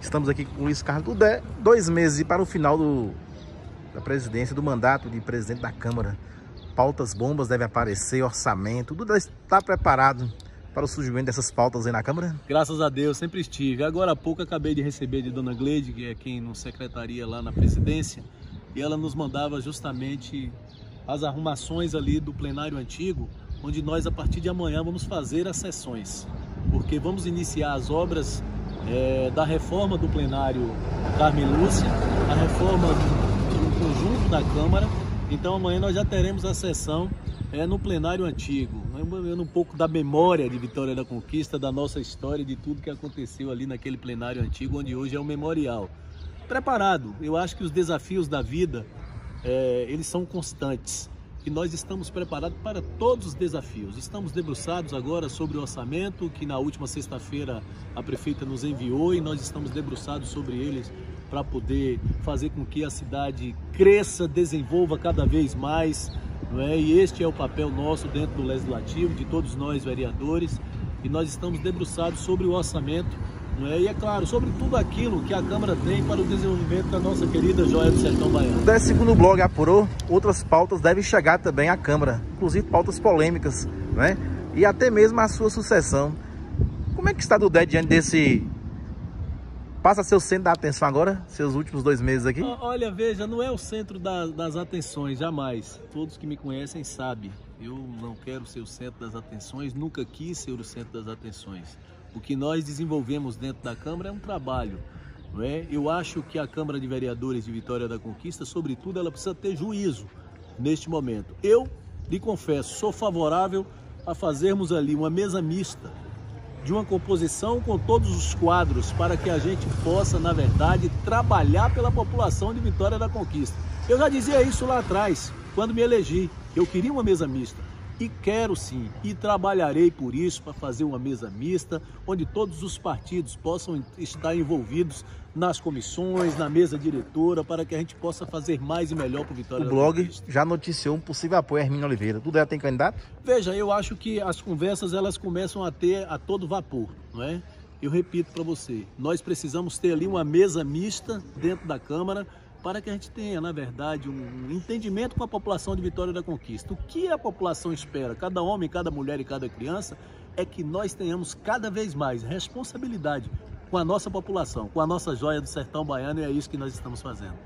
Estamos aqui com o Luiz Carlos Dudé, dois meses para o final do, da presidência, do mandato de presidente da Câmara. Pautas bombas devem aparecer, orçamento, tudo está preparado para o surgimento dessas pautas aí na Câmara? Graças a Deus, sempre estive. Agora há pouco acabei de receber de Dona Gleide, que é quem nos secretaria lá na presidência, e ela nos mandava justamente as arrumações ali do plenário antigo, onde nós a partir de amanhã vamos fazer as sessões, porque vamos iniciar as obras é, da reforma do plenário Carmen Lúcia, a reforma do conjunto da Câmara. Então amanhã nós já teremos a sessão é, no plenário antigo, lembrando um pouco da memória de Vitória da Conquista, da nossa história, de tudo que aconteceu ali naquele plenário antigo, onde hoje é o memorial. Preparado, eu acho que os desafios da vida, é, eles são constantes e nós estamos preparados para todos os desafios. Estamos debruçados agora sobre o orçamento que na última sexta-feira a prefeita nos enviou e nós estamos debruçados sobre eles para poder fazer com que a cidade cresça, desenvolva cada vez mais. Não é? E este é o papel nosso dentro do Legislativo, de todos nós vereadores, e nós estamos debruçados sobre o orçamento é? E é claro, sobre tudo aquilo que a Câmara tem para o desenvolvimento da nossa querida joia do sertão baiano. O segundo blog apurou, outras pautas devem chegar também à Câmara, inclusive pautas polêmicas, né? E até mesmo a sua sucessão. Como é que está do Dé diante desse... Passa a ser o centro da atenção agora, seus últimos dois meses aqui? Olha, veja, não é o centro da, das atenções, jamais. Todos que me conhecem sabem. Eu não quero ser o centro das atenções, nunca quis ser o centro das atenções. O que nós desenvolvemos dentro da Câmara é um trabalho. Não é? Eu acho que a Câmara de Vereadores de Vitória da Conquista, sobretudo, ela precisa ter juízo neste momento. Eu, lhe confesso, sou favorável a fazermos ali uma mesa mista de uma composição com todos os quadros para que a gente possa, na verdade, trabalhar pela população de Vitória da Conquista. Eu já dizia isso lá atrás, quando me elegi. Eu queria uma mesa mista. E quero sim, e trabalharei por isso, para fazer uma mesa mista, onde todos os partidos possam estar envolvidos nas comissões, na mesa diretora, para que a gente possa fazer mais e melhor para o Vitória. O blog já noticiou um possível apoio a Hermínio Oliveira. Tudo ela tem candidato? Veja, eu acho que as conversas elas começam a ter a todo vapor, não é? Eu repito para você, nós precisamos ter ali uma mesa mista dentro da Câmara para que a gente tenha, na verdade, um entendimento com a população de Vitória da Conquista. O que a população espera, cada homem, cada mulher e cada criança, é que nós tenhamos cada vez mais responsabilidade com a nossa população, com a nossa joia do sertão baiano, e é isso que nós estamos fazendo.